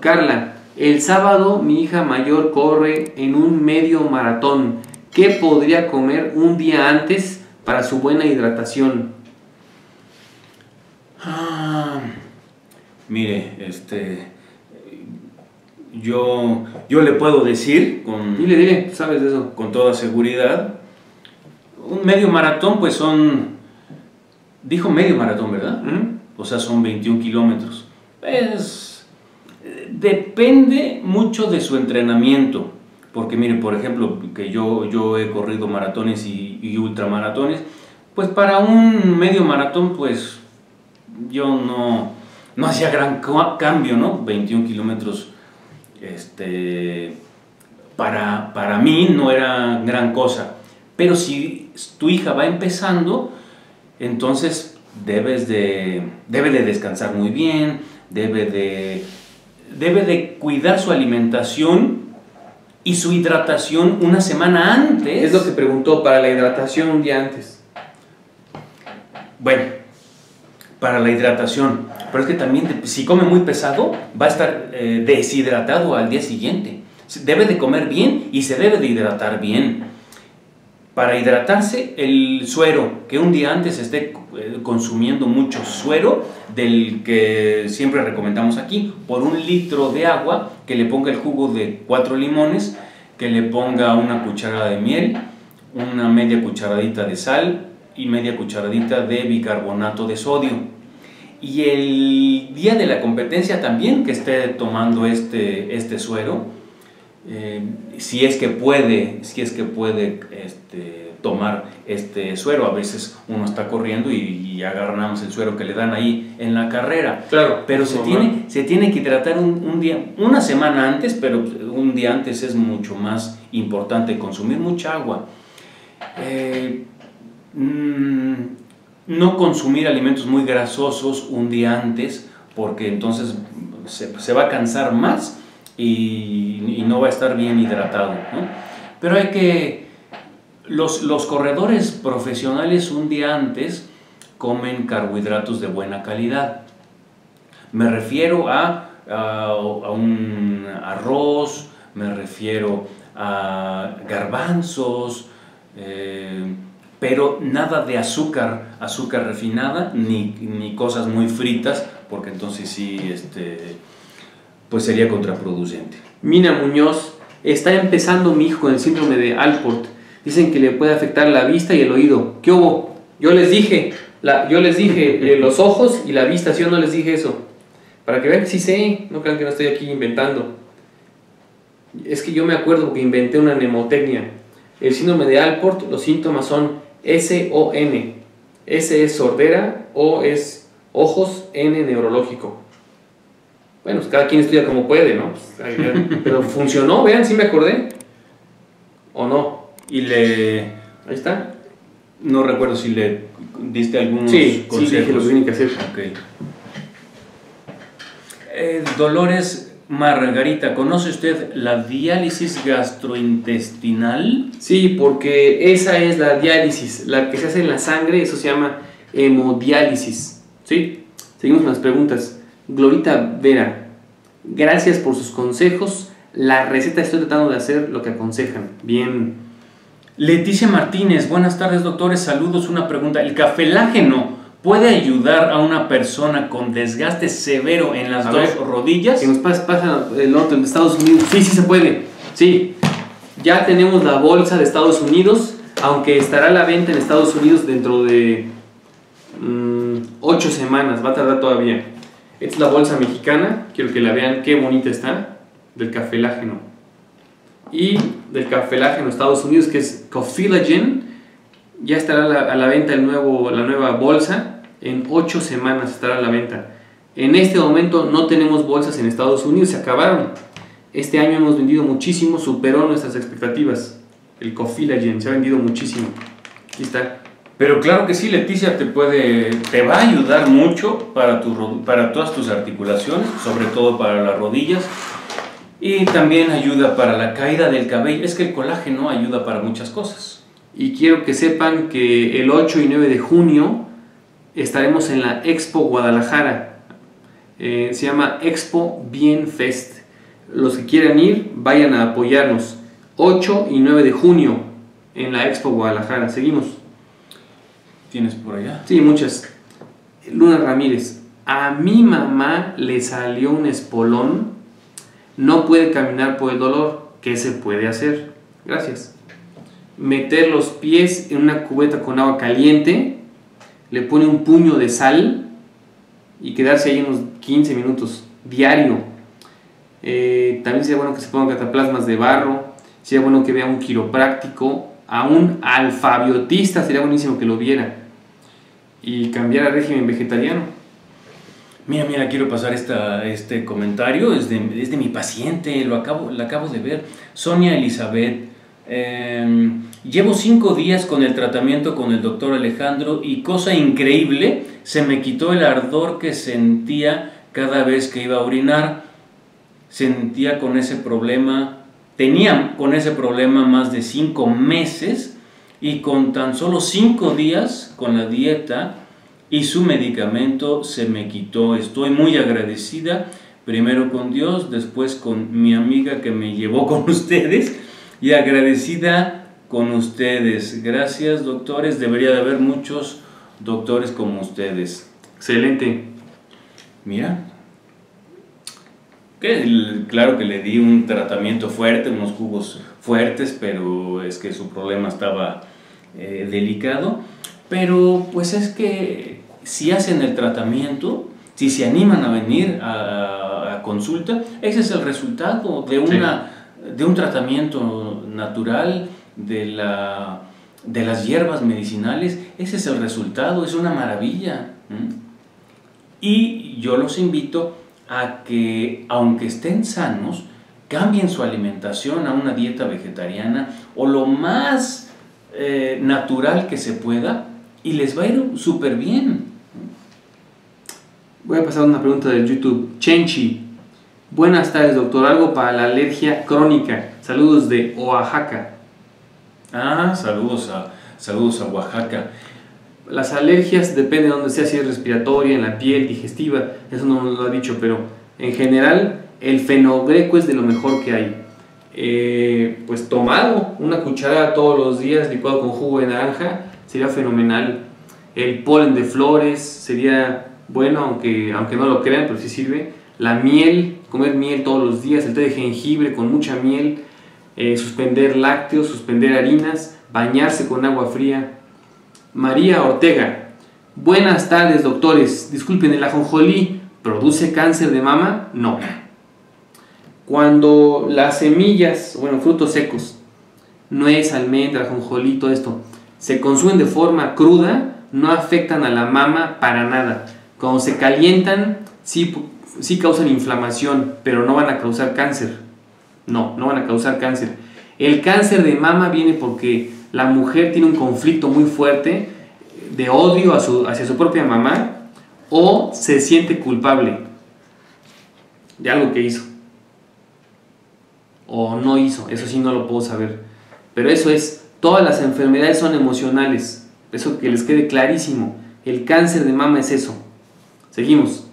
Carla, el sábado mi hija mayor corre en un medio maratón. ¿Qué podría comer un día antes para su buena hidratación? Ah, mire, este. Yo, yo le puedo decir con, Dile, dile, sabes de eso. con toda seguridad. Un medio maratón, pues son. Dijo medio maratón, ¿verdad? ¿Mm? O sea, son 21 kilómetros. Pues. Depende mucho de su entrenamiento. Porque, mire, por ejemplo, que yo, yo he corrido maratones y, y ultramaratones. Pues para un medio maratón, pues yo no, no hacía gran ca- cambio, ¿no? 21 kilómetros, este, para, para mí no era gran cosa. Pero si tu hija va empezando, entonces debes de, debe de descansar muy bien, debe de, debe de cuidar su alimentación y su hidratación una semana antes. Es lo que preguntó para la hidratación un día antes. Bueno, para la hidratación. Pero es que también si come muy pesado, va a estar eh, deshidratado al día siguiente. Debe de comer bien y se debe de hidratar bien. Para hidratarse, el suero, que un día antes esté eh, consumiendo mucho suero, del que siempre recomendamos aquí, por un litro de agua, que le ponga el jugo de cuatro limones, que le ponga una cucharada de miel, una media cucharadita de sal y media cucharadita de bicarbonato de sodio. Y el día de la competencia también que esté tomando este, este suero, eh, si es que puede, si es que puede este, tomar este suero, a veces uno está corriendo y, y agarra nada más el suero que le dan ahí en la carrera. Claro. Pero se tiene, se tiene que hidratar un, un día, una semana antes, pero un día antes es mucho más importante consumir mucha agua. Eh, mm, no consumir alimentos muy grasosos un día antes, porque entonces se, se va a cansar más y, no va a estar bien hidratado. ¿no? Pero hay que, los, los corredores profesionales un día antes comen carbohidratos de buena calidad. Me refiero a, a, a un arroz, me refiero a garbanzos, eh, pero nada de azúcar, azúcar refinada, ni, ni cosas muy fritas, porque entonces sí, este, pues sería contraproducente. Mina Muñoz, está empezando mi hijo con el síndrome de Alport. Dicen que le puede afectar la vista y el oído. ¿Qué hubo? Yo les dije, yo les dije eh, los ojos y la vista, ¿sí o no les dije eso? Para que vean que sí sé, no crean que no estoy aquí inventando. Es que yo me acuerdo que inventé una mnemotecnia. El síndrome de Alport, los síntomas son S-O-N. S es sordera, O es ojos, N neurológico. Bueno, pues cada quien estudia como puede, ¿no? Pues, pero funcionó, vean, sí me acordé. ¿O no? Y le, Ahí está. no recuerdo si le diste algunos Sí, sí, consejos. dije lo que que hacer. Ok. Eh, Dolores Margarita, ¿conoce usted la diálisis gastrointestinal? Sí, porque esa es la diálisis, la que se hace en la sangre, eso se llama hemodiálisis. ¿Sí? Seguimos con las preguntas. Glorita Vera, gracias por sus consejos. La receta estoy tratando de hacer lo que aconsejan. Bien. Leticia Martínez, buenas tardes doctores, saludos, una pregunta. ¿El cafelágeno puede ayudar a una persona con desgaste severo en las A dos ver, rodillas? Que nos pasa, pasa el otro de Estados Unidos. Sí, sí se puede. Sí. Ya tenemos la bolsa de Estados Unidos, aunque estará a la venta en Estados Unidos dentro de 8 semanas. Va a tardar todavía. Es la bolsa mexicana. Quiero que la vean qué bonita está. Del cafelágeno. Y del cafelágeno Estados Unidos, que es Cofilagen. Ya estará a la, a la venta el nuevo, la nueva bolsa. En 8 semanas estará a la venta. En este momento no tenemos bolsas en Estados Unidos, se acabaron. Este año hemos vendido muchísimo, superó nuestras expectativas. El Cofilagen se ha vendido muchísimo. Aquí está. Pero claro que sí, Leticia te puede, te va a ayudar mucho para, tu, para todas tus articulaciones, sobre todo para las rodillas. Y también ayuda para la caída del cabello. Es que el colágeno ayuda para muchas cosas. Y quiero que sepan que el 8 y 9 de junio estaremos en la Expo Guadalajara. Eh, se llama Expo Bien Fest. Los que quieran ir, vayan a apoyarnos. 8 y 9 de junio en la Expo Guadalajara. Seguimos. ¿Tienes por allá? Sí, muchas. Luna Ramírez. A mi mamá le salió un espolón. No puede caminar por el dolor. ¿Qué se puede hacer? Gracias. Meter los pies en una cubeta con agua caliente. Le pone un puño de sal y quedarse ahí unos 15 minutos diario. Eh, también sería bueno que se pongan cataplasmas de barro. Sería bueno que vea un quiropráctico, a un alfabiotista, sería buenísimo que lo viera. Y cambiar régimen vegetariano. Mira, mira, quiero pasar esta, este comentario, es de, mi paciente, lo acabo, lo acabo de ver. Sonia Elizabeth, em, llevo cinco días con el tratamiento con el doctor Alejandro y cosa increíble, se me quitó el ardor que sentía cada vez que iba a orinar. Sentía con ese problema, tenía con ese problema más de cinco meses y con tan solo cinco días con la dieta y su medicamento se me quitó. Estoy muy agradecida, primero con Dios, después con mi amiga que me llevó con ustedes y agradecida con ustedes. Gracias doctores, debería de haber muchos doctores como ustedes. Excelente. Mira, que claro que le di un tratamiento fuerte, unos jugos fuertes, pero es que su problema estaba eh, delicado. Pero pues es que si hacen el tratamiento, si se animan a venir a, a consulta, ese es el resultado de, una, de un tratamiento natural, de la de las hierbas medicinales, ese es el resultado, es una maravilla. Y yo los invito a que, aunque estén sanos, cambien su alimentación a una dieta vegetariana o lo más eh, natural que se pueda y les va a ir súper bien. Voy a pasar una pregunta del YouTube. Chenchi. Buenas tardes, doctor. Algo para la alergia crónica. Saludos de Oaxaca. Ah, saludos a, saludos a Oaxaca. Las alergias depende de donde sea, si es respiratoria, en la piel, digestiva, eso no lo ha dicho, pero en general el fenogreco es de lo mejor que hay. Eh, pues tomado, una cucharada todos los días, licuado con jugo de naranja, sería fenomenal. El polen de flores sería bueno, aunque, aunque no lo crean, pero sí sirve. La miel, comer miel todos los días, el té de jengibre con mucha miel, eh, suspender lácteos, suspender harinas, bañarse con agua fría. María Ortega, buenas tardes doctores, disculpen, ¿el ajonjolí produce cáncer de mama? No. Cuando las semillas, bueno, frutos secos, nuez, almendra, ajonjolí, todo esto, se consumen de forma cruda, no afectan a la mama para nada. Cuando se calientan, sí, sí causan inflamación, pero no van a causar cáncer. No, no van a causar cáncer. El cáncer de mama viene porque la mujer tiene un conflicto muy fuerte de odio hacia su propia mamá o se siente culpable de algo que hizo o no hizo, eso sí no lo puedo saber. Pero eso es, todas las enfermedades son emocionales, eso que les quede clarísimo. El cáncer de mama es eso. Seguimos.